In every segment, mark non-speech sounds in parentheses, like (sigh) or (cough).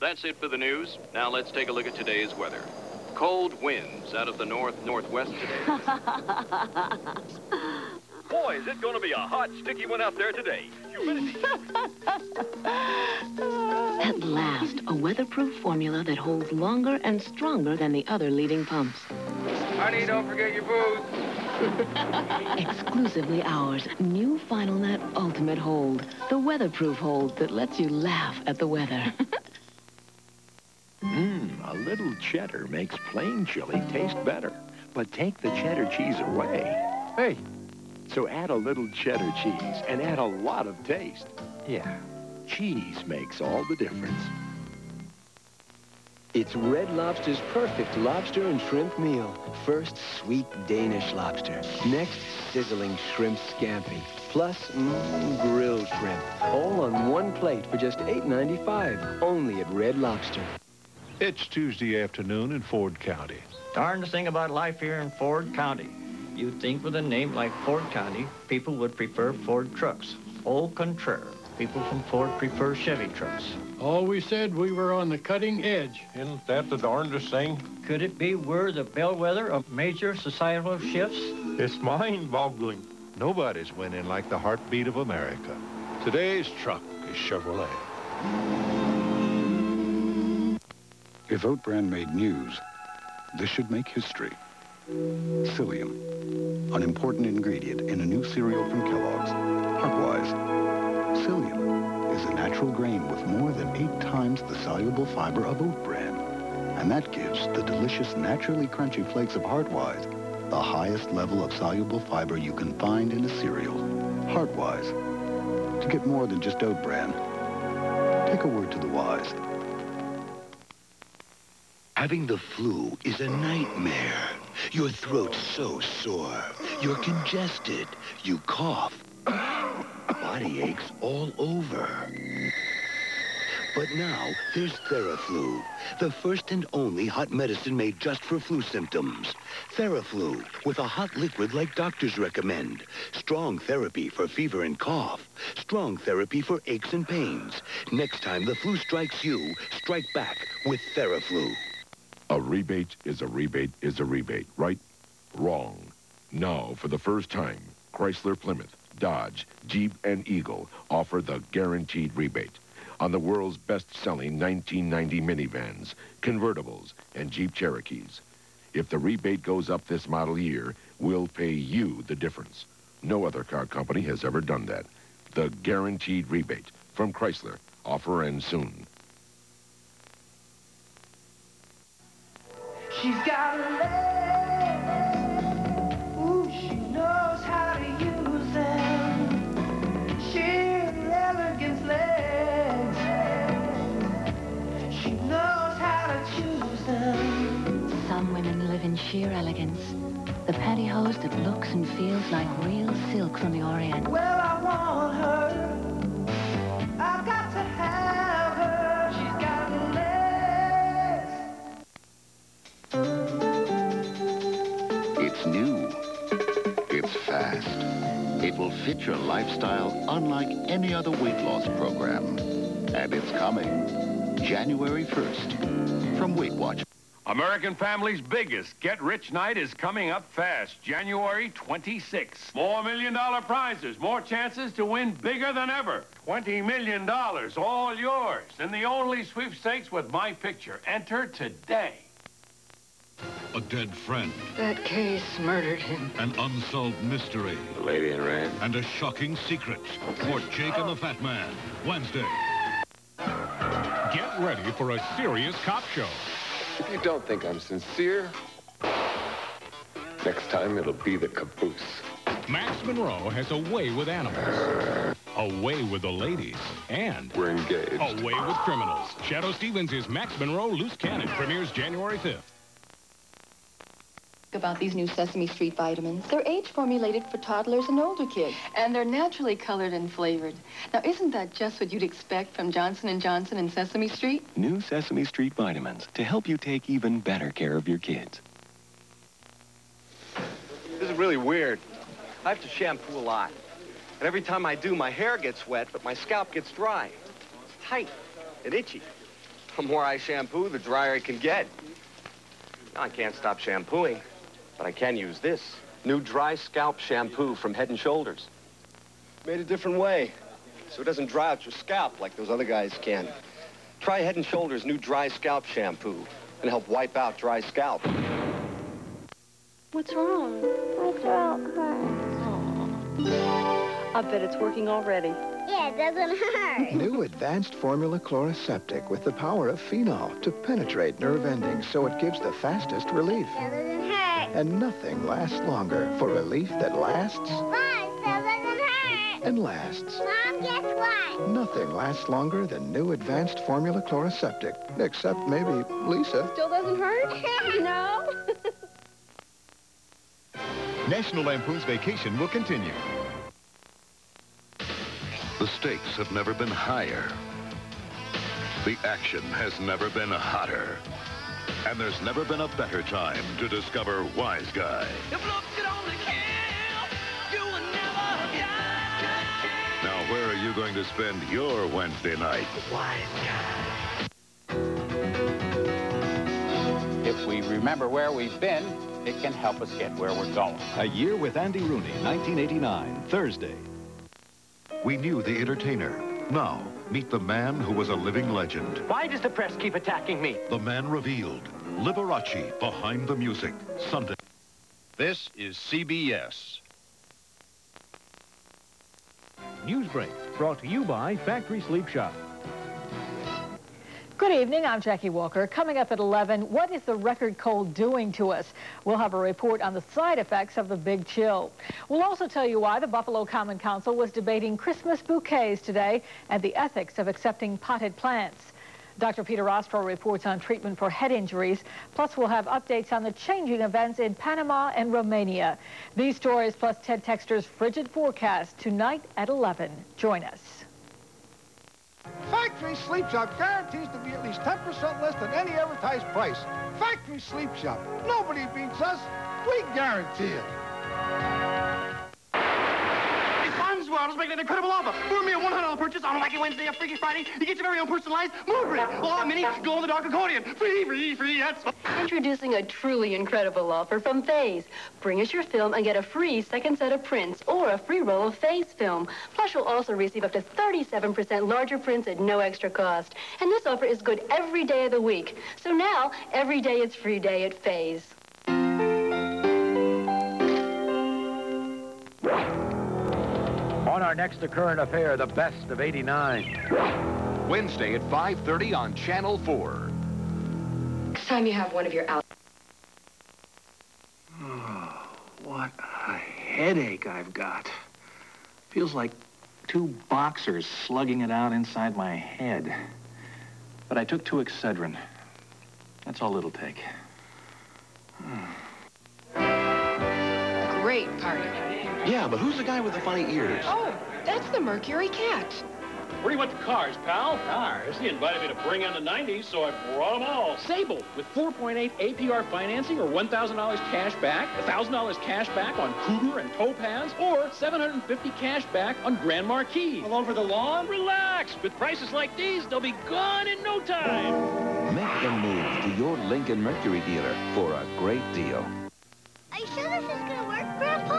That's it for the news. Now let's take a look at today's weather. Cold winds out of the north-northwest today. (laughs) Boy, is it going to be a hot, sticky one out there today. Humidity. (laughs) At last, a weatherproof formula that holds longer and stronger than the other leading pumps. Honey, don't forget your boots. (laughs) Exclusively ours, new Final Net Ultimate Hold. The weatherproof hold that lets you laugh at the weather. Mmm, a little cheddar makes plain chili taste better. But take the cheddar cheese away. Hey, so add a little cheddar cheese and add a lot of taste. Yeah, cheese makes all the difference. It's Red Lobster's perfect lobster and shrimp meal. First, sweet Danish lobster. Next, sizzling shrimp scampi. Plus, mmm, grilled shrimp. All on one plate for just $8.95. Only at Red Lobster. It's Tuesday afternoon in Ford County. Darndest thing about life here in Ford County. You'd think with a name like Ford County, people would prefer Ford trucks. Au contraire, people from Ford prefer Chevy trucks. Always said we were on the cutting edge. Isn't that the darndest thing? Could it be we're the bellwether of major societal shifts? It's mind-boggling. Nobody's winning like the heartbeat of America. Today's truck is Chevrolet. If oat bran made news, this should make history. Psyllium, an important ingredient in a new cereal from Kellogg's. Heartwise, psyllium is a natural grain with more than eight times the soluble fiber of oat bran. And that gives the delicious, naturally crunchy flakes of Heartwise the highest level of soluble fiber you can find in a cereal. Heartwise. To get more than just oat bran, take a word to the wise. Having the flu is a nightmare. Your throat's so sore. You're congested. You cough. Body aches all over. But now, there's Theraflu, the first and only hot medicine made just for flu symptoms. Theraflu, with a hot liquid like doctors recommend. Strong therapy for fever and cough. Strong therapy for aches and pains. Next time the flu strikes you, strike back with Theraflu. A rebate is a rebate is a rebate, right? Wrong. Now, for the first time, Chrysler Plymouth, Dodge, Jeep, and Eagle offer the guaranteed rebate on the world's best-selling 1990 minivans, convertibles, and Jeep Cherokees. If the rebate goes up this model year, we'll pay you the difference. No other car company has ever done that. The guaranteed rebate from Chrysler. Offer ends soon. She's got a leg. Ooh, she knows how to use them. Sheer elegance legs. She knows how to choose them. Some women live in sheer elegance. The pantyhose that looks and feels like real silk from the Orient. Well, I want her. Will fit your lifestyle unlike any other weight loss program. And it's coming January 1st from Weight Watchers. American Family's biggest get-rich night is coming up fast, January 26th. More million-dollar prizes, more chances to win bigger than ever. $20 million, all yours. In the only sweepstakes with my picture. Enter today. A dead friend. That case murdered him. An unsolved mystery. The lady in red. And a shocking secret. For Jake and the Fat Man. Wednesday. Get ready for a serious cop show. If you don't think I'm sincere, next time it'll be the caboose. Max Monroe has a way with animals, a way with the ladies, and we're engaged. A way with criminals. Shadoe Stevens is Max Monroe Loose Cannon. Premieres January 5th. About these new Sesame Street vitamins. They're age formulated for toddlers and older kids. And they're naturally colored and flavored. Now, isn't that just what you'd expect from Johnson & Johnson and Sesame Street? New Sesame Street vitamins to help you take even better care of your kids. This is really weird. I have to shampoo a lot. And every time I do, my hair gets wet, but my scalp gets dry. It's tight and itchy. The more I shampoo, the drier it can get. I can't stop shampooing, but I can use this. New dry scalp shampoo from Head and Shoulders. Made a different way, so it doesn't dry out your scalp like those other guys can. Try Head and Shoulders new dry scalp shampoo and help wipe out dry scalp. What's wrong? My throat hurts. I bet it's working already. Yeah, it doesn't hurt. New advanced formula Chloraseptic with the power of phenol to penetrate nerve endings so it gives the fastest relief. That doesn't hurt. And nothing lasts longer for relief that lasts Mom, that doesn't hurt. and lasts. Mom, guess what? Nothing lasts longer than new advanced formula Chloraseptic, except maybe Lisa. Still doesn't hurt? (laughs) no. National Lampoon's Vacation will continue. The stakes have never been higher. The action has never been hotter. And there's never been a better time to discover Wiseguy. Now, where are you going to spend your Wednesday night? Wise Guy. If we remember where we've been, it can help us get where we're going. A Year with Andy Rooney, 1989, Thursday. We knew the entertainer. Now, meet the man who was a living legend. Why does the press keep attacking me? The man revealed. Liberace, behind the music. Sunday. This is CBS. Newsbreak, brought to you by Factory Sleep Shop. Good evening, I'm Jackie Walker. Coming up at 11, what is the record cold doing to us? We'll have a report on the side effects of the big chill. We'll also tell you why the Buffalo Common Council was debating Christmas bouquets today and the ethics of accepting potted plants. Dr. Peter Ostro reports on treatment for head injuries. Plus, we'll have updates on the changing events in Panama and Romania. These stories plus Ted Texter's frigid forecast tonight at 11. Join us. Factory Sleep Shop guarantees to be at least 10% less than any advertised price. Factory Sleep Shop. Nobody beats us. We guarantee it. World is making an incredible offer. For me, a $100 purchase on Wacky Wednesday or Freaky Friday, you get your very own personalized mood ring. Or oh, a mini glow-in-the-dark accordion. Free, free, free. That's Introducing a truly incredible offer from Fay's. Bring us your film and get a free second set of prints or a free roll of Fay's film. Plus, you'll also receive up to 37% larger prints at no extra cost. And this offer is good every day of the week. So now, every day it's free day at Fay's. Our next current affair, the best of 89. Wednesday at 5.30 on Channel 4. Next time you have one of your out. Oh, (sighs) What a headache I've got. Feels like two boxers slugging it out inside my head. But I took two Excedrin. That's all it'll take. (sighs) Great party. Yeah, but who's the guy with the funny ears? Oh, that's the Mercury Cat. Where do you want the cars, pal? Cars? He invited me to bring in the 90s, so I brought them all. Sable, with 4.8 APR financing or $1,000 cash back, $1,000 cash back on Cougar and Topaz, or 750 cash back on Grand Marquis. All over the lawn? Relax. With prices like these, they'll be gone in no time. Make the move to your Lincoln Mercury dealer for a great deal. Are you sure this is gonna work, Grandpa?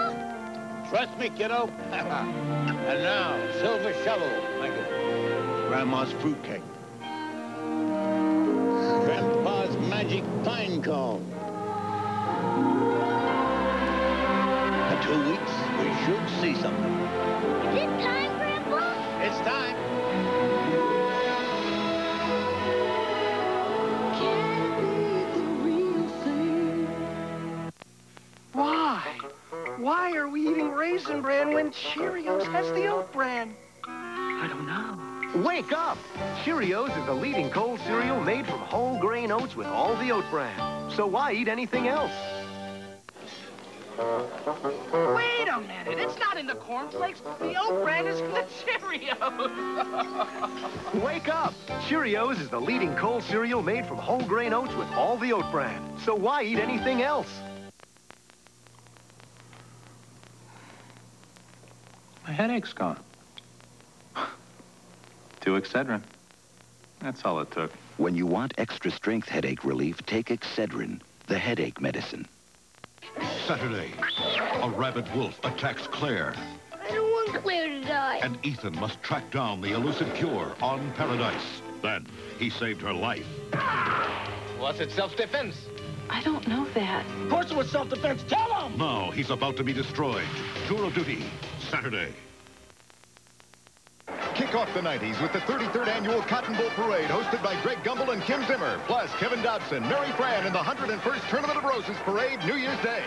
Trust me, kiddo. (laughs) and now, silver shovel. Thank you. Grandma's fruitcake. Grandpa's magic pine cone. In two weeks, we should see something. Is it time, Grandpa? It's time. Why are we eating Raisin Bran when Cheerios has the oat bran? I don't know. Wake up! Cheerios is the leading cold cereal made from whole grain oats with all the oat bran. So why eat anything else? Wait a minute. It's not in the cornflakes. The oat bran is in the Cheerios. (laughs) Wake up! Cheerios is the leading cold cereal made from whole grain oats with all the oat bran. So why eat anything else? Headache's gone. (sighs) Two Excedrin. That's all it took. When you want extra strength headache relief, take Excedrin, the headache medicine. Saturday, a rabid wolf attacks Claire, I don't want Claire to die. and Ethan must track down the elusive cure on Paradise. Then, he saved her life. Was it self-defense? I don't know that. Of course it was self-defense. Tell him! Now, he's about to be destroyed. Tour of Duty, Saturday. Kick off the 90s with the 33rd Annual Cotton Bowl Parade hosted by Greg Gumbel and Kim Zimmer, plus Kevin Dobson, Mary Frann, and the 101st Tournament of Roses Parade New Year's Day.